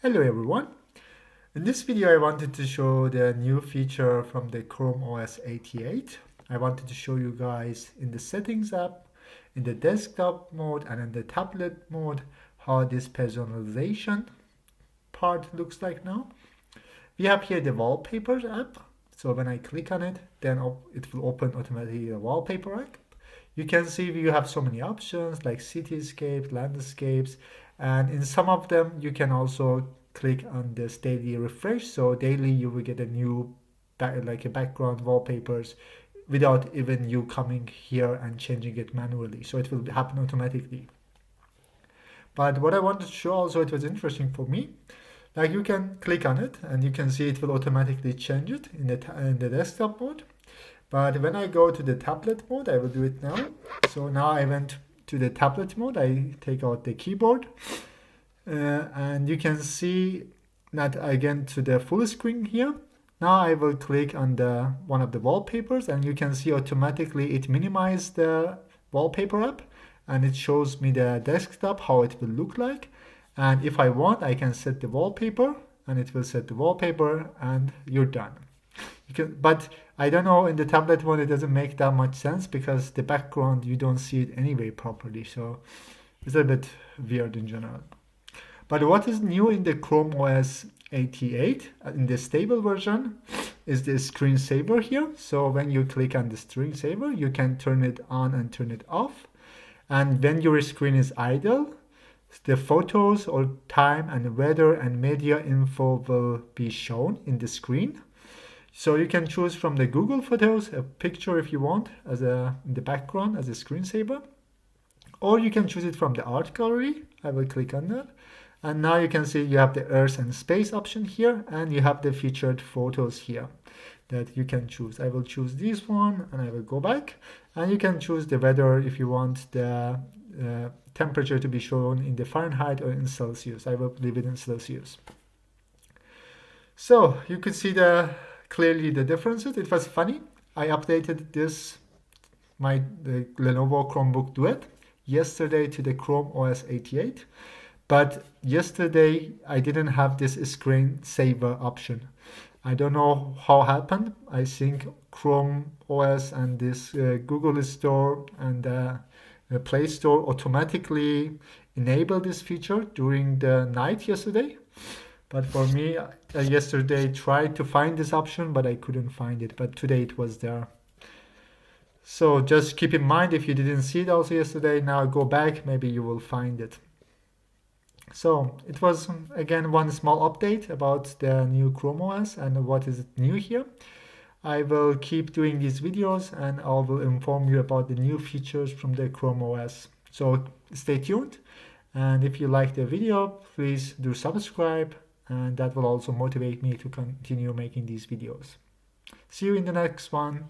Hello everyone. In this video I wanted to show the new feature from the Chrome OS 88. I wanted to show you guys in the settings app, in the desktop mode and in the tablet mode how this personalization part looks like now. We have here the wallpapers app. So when I click on it, then it will open automatically the wallpaper app. You can see you have so many options like cityscapes, landscapes, and in some of them you can also click on this daily refresh. So daily you will get a new back, like a background wallpapers without even you coming here and changing it manually. So it will happen automatically. But what I wanted to show also it was interesting for me. Like you can click on it and you can see it will automatically change it in the, in the desktop mode. But when I go to the tablet mode I will do it now. So now I went to the tablet mode, I take out the keyboard uh, and you can see that again to the full screen here. Now I will click on the one of the wallpapers and you can see automatically it minimizes the wallpaper app and it shows me the desktop, how it will look like. And if I want, I can set the wallpaper and it will set the wallpaper and you're done. Can, but I don't know in the tablet one it doesn't make that much sense because the background you don't see it anyway properly. So it's a bit weird in general. But what is new in the Chrome OS 88 uh, in the stable version is the screensaver here. So when you click on the screensaver, you can turn it on and turn it off. And when your screen is idle, the photos or time and weather and media info will be shown in the screen. So you can choose from the Google Photos a picture if you want as a in the background as a screensaver. Or you can choose it from the art gallery. I will click on that. And now you can see you have the earth and space option here and you have the featured photos here that you can choose. I will choose this one and I will go back and you can choose the weather if you want the uh, temperature to be shown in the Fahrenheit or in Celsius. I will leave it in Celsius. So you could see the clearly the differences. It was funny. I updated this, my the Lenovo Chromebook Duet, yesterday to the Chrome OS 88. But yesterday I didn't have this screen saver option. I don't know how happened. I think Chrome OS and this uh, Google Store and uh, the Play Store automatically enable this feature during the night yesterday. But for me, uh, yesterday tried to find this option, but I couldn't find it. But today it was there. So just keep in mind if you didn't see it also yesterday, now go back, maybe you will find it. So it was again one small update about the new Chrome OS and what is new here. I will keep doing these videos and I will inform you about the new features from the Chrome OS. So stay tuned. And if you like the video, please do subscribe and that will also motivate me to continue making these videos. See you in the next one.